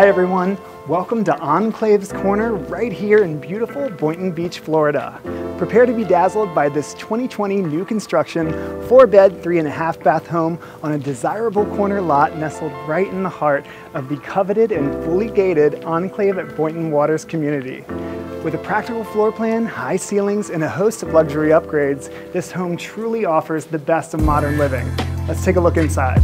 Hi everyone, welcome to Enclave's Corner right here in beautiful Boynton Beach, Florida. Prepare to be dazzled by this 2020 new construction, four bed, three and a half bath home on a desirable corner lot nestled right in the heart of the coveted and fully gated Enclave at Boynton Waters community. With a practical floor plan, high ceilings, and a host of luxury upgrades, this home truly offers the best of modern living. Let's take a look inside.